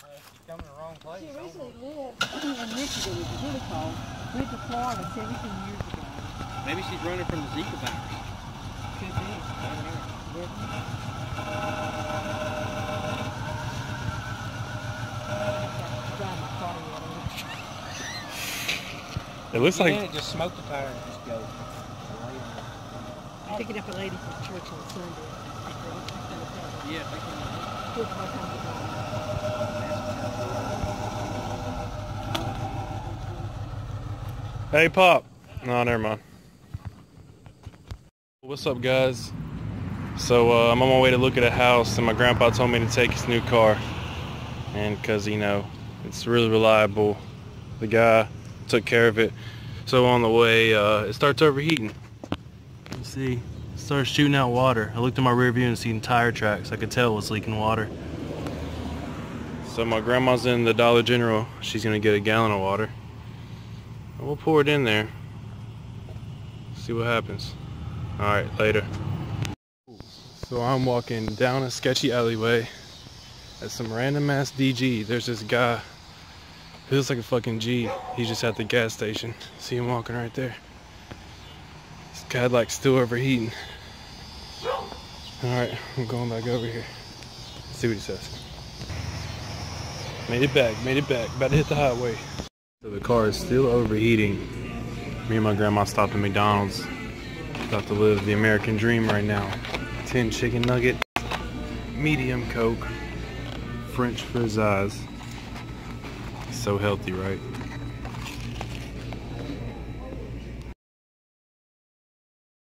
She's coming to the wrong place. She originally lived in Michigan, which is really cold. Went to Florida 17 years ago. Maybe she's running from the Zika virus. Could be. Drive my car yet. It looks like Yeah, just smoke the tire and just go. I'm picking up a lady from church on Sunday. Yeah, they can. Kids might come to the- Hey, Pop. No, never mind. What's up, guys? So, uh, I'm on my way to look at a house, and my grandpa told me to take his new car. And because, you know, it's really reliable. The guy took care of it. So, on the way, uh, it starts overheating. You see, it starts shooting out water. I looked in my rear view and seen tire tracks. I could tell it was leaking water. So, my grandma's in the Dollar General. She's going to get a gallon of water. We'll pour it in there. See what happens. Alright, later. So I'm walking down a sketchy alleyway at some random ass DG. There's this guy who looks like a fucking G. He's just at the gas station. See him walking right there. This guy like still overheating. Alright, I'm going back over here. See what he says. Made it back, made it back. About to hit the highway. So the car is still overheating. Me and my grandma stopped at McDonald's. About to live the American dream right now. 10 chicken nuggets, medium Coke, French fries. So healthy, right?